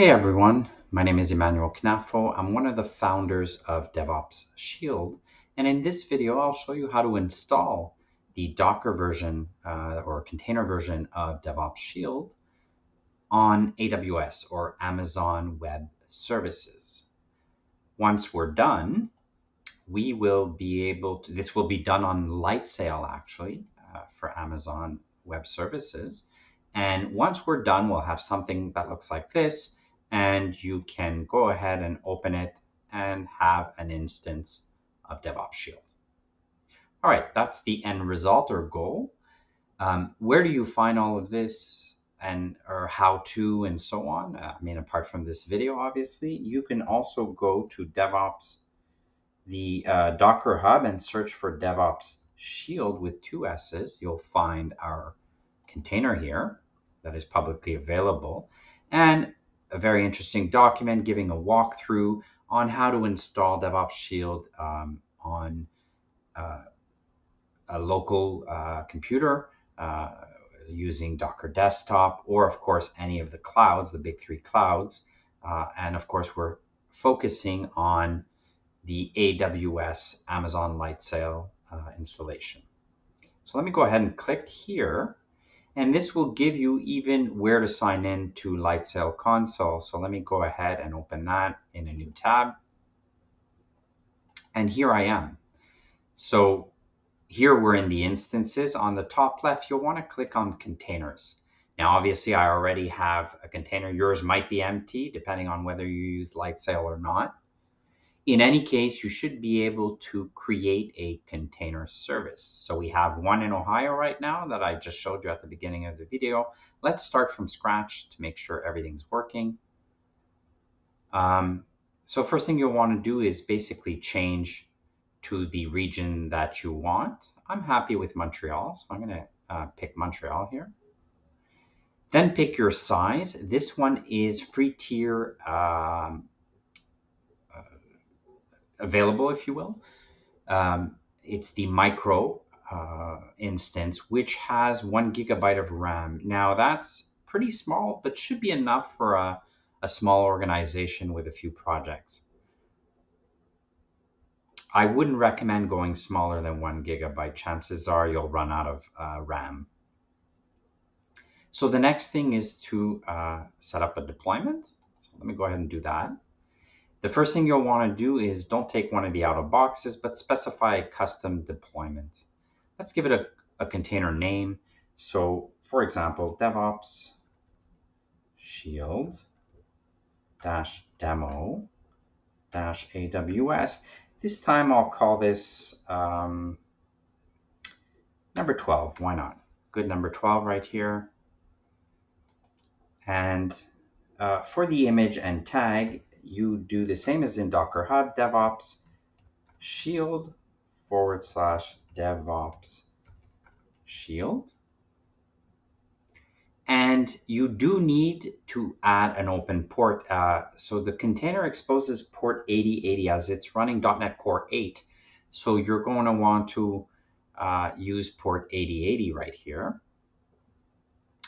Hey everyone, my name is Emmanuel Knafo. I'm one of the founders of DevOps Shield. And in this video, I'll show you how to install the Docker version uh, or container version of DevOps Shield on AWS or Amazon Web Services. Once we're done, we will be able to, this will be done on Lightsail actually uh, for Amazon Web Services. And once we're done, we'll have something that looks like this, and you can go ahead and open it and have an instance of DevOps Shield. All right, that's the end result or goal. Um, where do you find all of this and or how to and so on? Uh, I mean, apart from this video, obviously, you can also go to DevOps, the uh, Docker Hub and search for DevOps Shield with two S's. You'll find our container here that is publicly available and a very interesting document giving a walkthrough on how to install DevOps Shield um, on uh, a local uh, computer uh, using Docker Desktop, or of course, any of the clouds, the big three clouds. Uh, and of course, we're focusing on the AWS Amazon Lightsail uh, installation. So let me go ahead and click here. And this will give you even where to sign in to Lightsail console. So let me go ahead and open that in a new tab. And here I am. So here we're in the instances. On the top left, you'll want to click on containers. Now, obviously, I already have a container. Yours might be empty, depending on whether you use Lightsail or not. In any case, you should be able to create a container service. So we have one in Ohio right now that I just showed you at the beginning of the video. Let's start from scratch to make sure everything's working. Um, so first thing you'll want to do is basically change to the region that you want. I'm happy with Montreal, so I'm going to uh, pick Montreal here. Then pick your size. This one is free tier um, available, if you will. Um, it's the micro uh, instance, which has one gigabyte of RAM. Now that's pretty small, but should be enough for a, a small organization with a few projects. I wouldn't recommend going smaller than one gigabyte. Chances are you'll run out of uh, RAM. So the next thing is to uh, set up a deployment. So let me go ahead and do that. The first thing you'll want to do is don't take one of the out of boxes, but specify a custom deployment. Let's give it a, a container name. So for example, DevOps shield dash demo dash AWS. This time I'll call this um, number 12. Why not? Good number 12 right here. And uh, for the image and tag, you do the same as in Docker Hub, DevOps shield forward slash DevOps shield. And you do need to add an open port. Uh, so the container exposes port 8080 as it's running .NET Core 8. So you're going to want to uh, use port 8080 right here.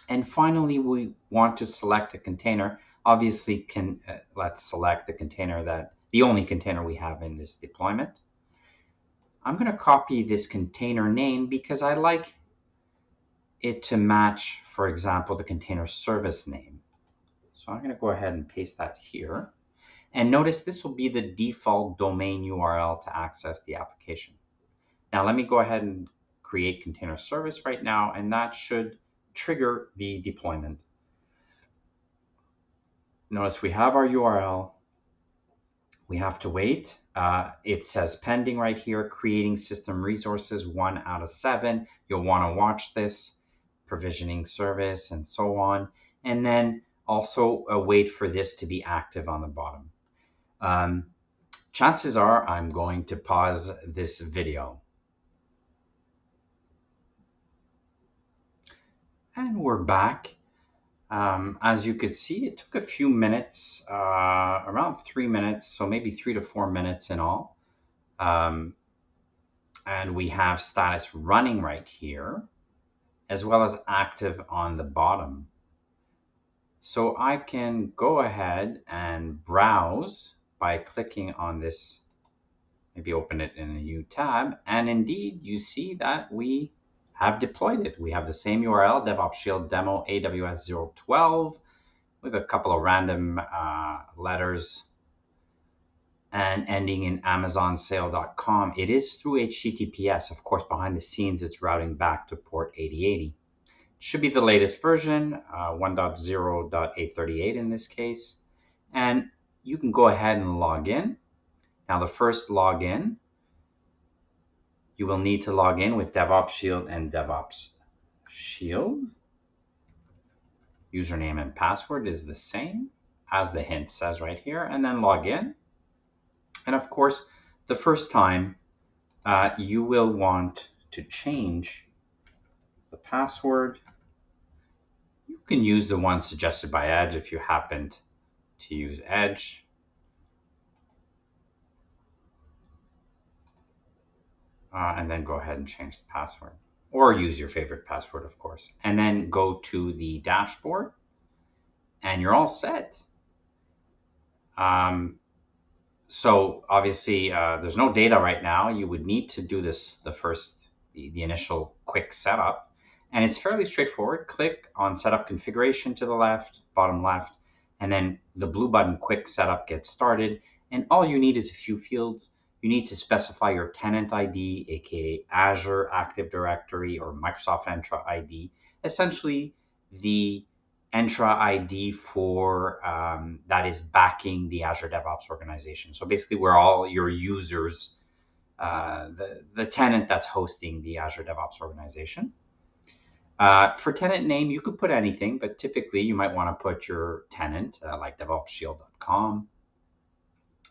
And finally, we want to select a container. Obviously, can uh, let's select the container that the only container we have in this deployment. I'm going to copy this container name because I like it to match, for example, the container service name. So I'm going to go ahead and paste that here. And notice this will be the default domain URL to access the application. Now let me go ahead and create container service right now, and that should trigger the deployment. Notice we have our URL. We have to wait. Uh, it says pending right here, creating system resources, one out of seven. You'll want to watch this provisioning service, and so on. And then also uh, wait for this to be active on the bottom. Um, chances are I'm going to pause this video. And we're back. Um, as you could see, it took a few minutes, uh, around three minutes, so maybe three to four minutes in all. Um, and we have status running right here as well as active on the bottom. So I can go ahead and browse by clicking on this, maybe open it in a new tab. And indeed, you see that we have deployed it. We have the same URL, DevOps Shield demo AWS 012 with a couple of random uh, letters and ending in amazonlightsail.com. It is through HTTPS. Of course, behind the scenes, it's routing back to port 8080. It should be the latest version, uh, 1.0.838 in this case. And you can go ahead and log in. Now, the first login, you will need to log in with DevOps Shield and DevOps Shield. Username and password is the same as the hint says right here, and then log in. And of course, the first time uh, you will want to change the password. You can use the one suggested by Edge if you happened to use Edge. Uh, and then go ahead and change the password or use your favorite password, of course. And then go to the dashboard and you're all set. Um, so obviously uh, there's no data right now. You would need to do this the first, the, the initial quick setup. And it's fairly straightforward. Click on setup configuration to the left, bottom left, and then the blue button quick setup gets started. And all you need is a few fields. You need to specify your tenant ID, aka Azure Active Directory or Microsoft Entra ID, essentially the Entra ID for um, that is backing the Azure DevOps organization. So basically, where all your users, uh, the, the tenant that's hosting the Azure DevOps organization. Uh, for tenant name, you could put anything, but typically you might want to put your tenant, uh, like DevOpsShield.com.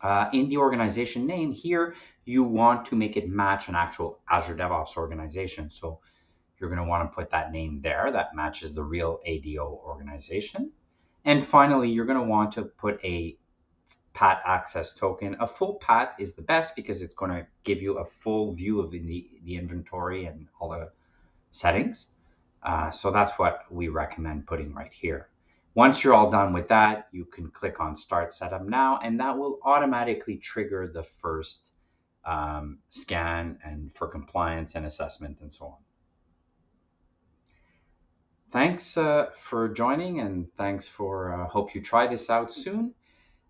Uh, in the organization name here, you want to make it match an actual Azure DevOps organization. So you're going to want to put that name there that matches the real ADO organization. And finally, you're going to want to put a PAT access token. A full PAT is the best because it's going to give you a full view of the, the inventory and all the settings. Uh, so that's what we recommend putting right here. Once you're all done with that, you can click on Start Setup Now, and that will automatically trigger the first um, scan and for compliance and assessment and so on. Thanks uh, for joining, and thanks for uh, hope you try this out soon.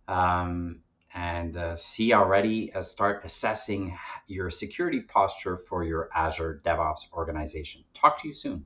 Um, and uh, see already uh, start assessing your security posture for your Azure DevOps organization. Talk to you soon.